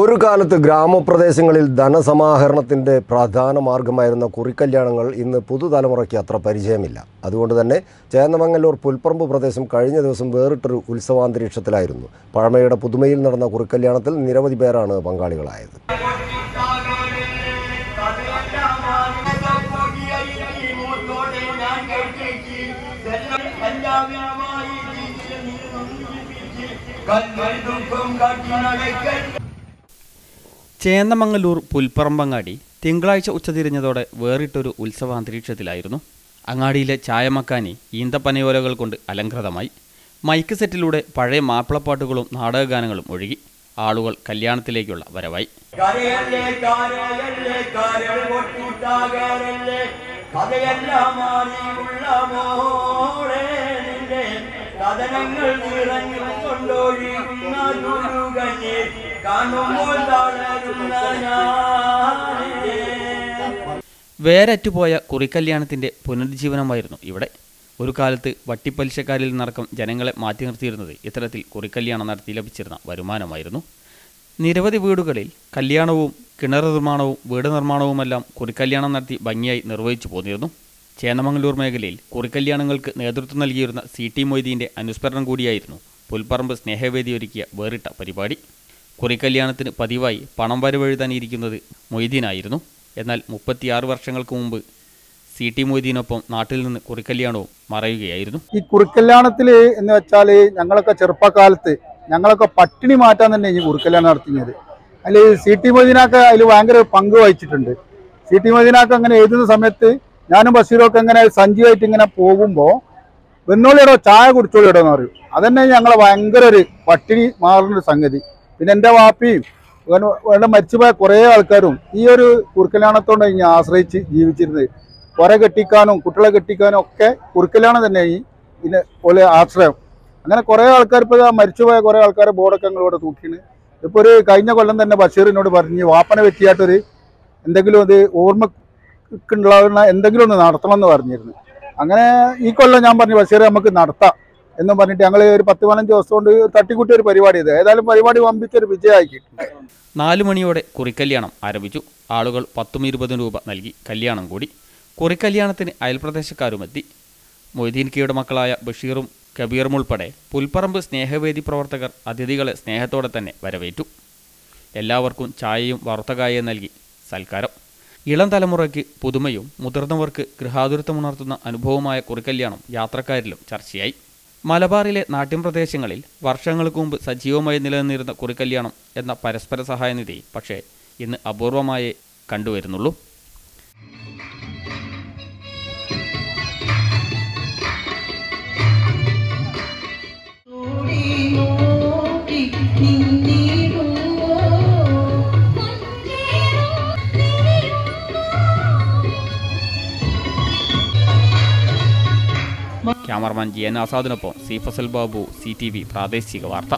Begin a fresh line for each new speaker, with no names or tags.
ഒരു കാലത്ത് ഗ്രാമപ്രദേശങ്ങളിൽ ധനസമാഹരണത്തിന്റെ പ്രധാന മാർഗമായിരുന്ന കുറിക്കല്യാണങ്ങൾ ഇന്ന് പുതുതലമുറയ്ക്ക് അത്ര പരിചയമില്ല. അതുകൊണ്ട് തന്നെ ചേന്നമംഗല്ലൂർ പുൽപ്പറമ്പ് പ്രദേശം കഴിഞ്ഞ ദിവസം വേറിട്ടൊരു ഉത്സവാന്തരീക്ഷത്തിലായിരുന്നു. പഴമയുടെ പുതുമയിൽ നടന്ന കുറിക്കല്യാണത്തിൽ നിരവധി പേരാണ് പങ്കാളികളായത്.
ചേന്നമംഗലൂർ പുൽപ്പറമ്പങ്ങാടി തിങ്കളാഴ്ച ഉച്ചതിരിഞ്ഞതോടെ വേറിട്ടൊരു ഉത്സവാന്തരീക്ഷത്തിലായിരുന്നു. അങ്ങാടിയിലെ ചായമക്കാനി ഈന്തപ്പനയോലകൾ കൊണ്ട് അലങ്കൃതമായി. മൈക്ക് സെറ്റിലൂടെ പഴയ മാപ്പിളപ്പാട്ടുകളും നാടകഗാനങ്ങളും ഒഴുകി. ആളുകൾ കല്യാണത്തിലേക്കുള്ള വരവായി.
കഥനങ്ങൾ നിറഞ്ഞു കാണുമ്പോൾ തളരുന്ന ഞാനേ
വേരറ്റുപോയ കുറിക്കല്യാണത്തിന്റെ പുനരുജ്ജീവനമായിരുന്നു ഇവിടെ. ഒരു കാലത്ത് വട്ടിപ്പലിശക്കാരിൽ നിന്നടക്കം ജനങ്ങളെ മാറ്റി നിർത്തിയിരുന്നത് ഇത്തരത്തിൽ കുറിക്കല്യാണം നടത്തി ലഭിച്ചിരുന്ന വരുമാനമായിരുന്നു. നിരവധി വീടുകളിൽ കല്യാണവും കിണർ നിർമ്മാണവും വീട് നിർമ്മാണവുമെല്ലാം കുറിക്കല്യാണം നടത്തി ഭംഗിയായി നിർവഹിച്ചു പോന്നിരുന്നു. ചേന്നമംഗലൂർ മേഖലയിൽ കുറിക്കല്യാണങ്ങൾക്ക് നേതൃത്വം നൽകിയിരുന്ന സി ടി മൊയ്തീന്റെ അനുസ്മരണം കൂടിയായിരുന്നു പുൽപ്പറമ്പ് സ്നേഹവേദി ഒരുക്കിയ വേറിട്ട പരിപാടി. കുറിക്കല്യാണത്തിന് പതിവായി പണം വരവെഴുതാനിരിക്കുന്നത് മൊയ്തീനായിരുന്നു. എന്നാൽ മുപ്പത്തിയാറ് വർഷങ്ങൾക്ക് മുമ്പ് സി ടി മൊയ്തീനൊപ്പം നാട്ടിൽ നിന്ന് കുറിക്കല്യാണവും മറയുകയായിരുന്നു.
ഈ കുറിക്കല്യാണത്തിൽ എന്ന് വെച്ചാൽ ഞങ്ങളൊക്കെ ചെറുപ്പകാലത്ത് ഞങ്ങളൊക്കെ പട്ടിണി മാറ്റാൻ തന്നെ ഈ കുറിക്കല്യാണം നടത്തിയത്. അതിൽ സി ടി മൊയ്തീനൊക്കെ അതിൽ ഭയങ്കര പങ്ക് വഹിച്ചിട്ടുണ്ട്. സി ടി മൊയ്തീനൊക്കെ അങ്ങനെ എഴുതുന്ന സമയത്ത് ഞാനും ബഷീറൊക്കെ ഇങ്ങനെ സഞ്ചിയായിട്ട് ഇങ്ങനെ പോകുമ്പോൾ വെന്നോളിയിടോ ചായ കുടിച്ചോളിയിടോ എന്ന് പറയും. അതന്നെ ഞങ്ങളെ ഭയങ്കര ഒരു പട്ടിണി മാറുന്ന ഒരു സംഗതി. പിന്നെ എന്റെ വാപ്പിയും വേണ്ട മരിച്ചുപോയ കുറേ ആൾക്കാരും ഈ ഒരു കുറുക്കല്യാണത്തോടെ ഞാൻ ആശ്രയിച്ച് ജീവിച്ചിരുന്നത്. കുറെ കെട്ടിക്കാനും കുട്ടികളെ കെട്ടിക്കാനും ഒക്കെ കുറുക്കല്യാണം തന്നെ ഈ ഇതിന് പോലെ ആശ്രയം. അങ്ങനെ കുറേ ആൾക്കാർ ഇപ്പോൾ മരിച്ചുപോയ കുറേ ആൾക്കാർ ബോർഡൊക്കെ ഞങ്ങളിവിടെ തൂക്കിയാണ്. ഇപ്പോൾ ഒരു കഴിഞ്ഞ കൊല്ലം തന്നെ ബഷീറിനോട് പറഞ്ഞ് വാപ്പനെ പറ്റിയായിട്ടൊരു എന്തെങ്കിലും അത് ഓർമ്മക്കുണ്ടാകുന്ന എന്തെങ്കിലും ഒന്ന് നടത്തണം എന്ന് പറഞ്ഞിരുന്നു. അങ്ങനെ ഈ കൊല്ലം ഞാൻ പറഞ്ഞു ബഷീർ നമുക്ക് നടത്താം. എന്നും പറഞ്ഞിട്ട് ഞങ്ങൾ ഒരു പത്ത് പതിനഞ്ച് ദിവസം കൊണ്ട് തട്ടിക്കുട്ടി ഒരു പരിപാടി ചെയ്ത് ഏതായാലും പരിപാടി വമ്പിച്ചൊരു വിജയമാക്കി.
നാലു മണിയോടെ കുറിക്കല്യാണം ആരംഭിച്ചു. ആളുകൾ പത്തും ഇരുപതും രൂപ നൽകി കല്യാണം കൂടി. കുറിക്കല്യാണത്തിന് അയൽപ്രദേശക്കാരുമെത്തി. മൊയ്തീൻ കിയുടെ മക്കളായ ബഷീറും കബീറും ഉൾപ്പെടെ പുൽപ്പറമ്പ് സ്നേഹവേദി പ്രവർത്തകർ അതിഥികളെ സ്നേഹത്തോടെ തന്നെ വരവേറ്റു. എല്ലാവർക്കും ചായയും വറുത്തകായയും നൽകി സൽക്കാരം. ഇളം തലമുറയ്ക്ക് പുതുമയും മുതിർന്നവർക്ക് ഗൃഹാതുരത്വമുണർത്തുന്ന അനുഭവമായ കുറിക്കല്യാണം യാത്രക്കാരിലും ചർച്ചയായി. മലബാറിലെ നാട്യംപ്രദേശങ്ങളിൽ വർഷങ്ങൾക്ക് മുമ്പ് സജീവമായി നിലനിന്നിരുന്ന കുറിക്കല്യാണം എന്ന പരസ്പര സഹായനിധി പക്ഷേ ഇന്ന് അപൂർവമായേ കണ്ടുവരുന്നുള്ളൂ. Cameraman G N ആസാദിനൊപ്പം C Fazal Babu C T V പ്രാദേശിക വാർത്ത.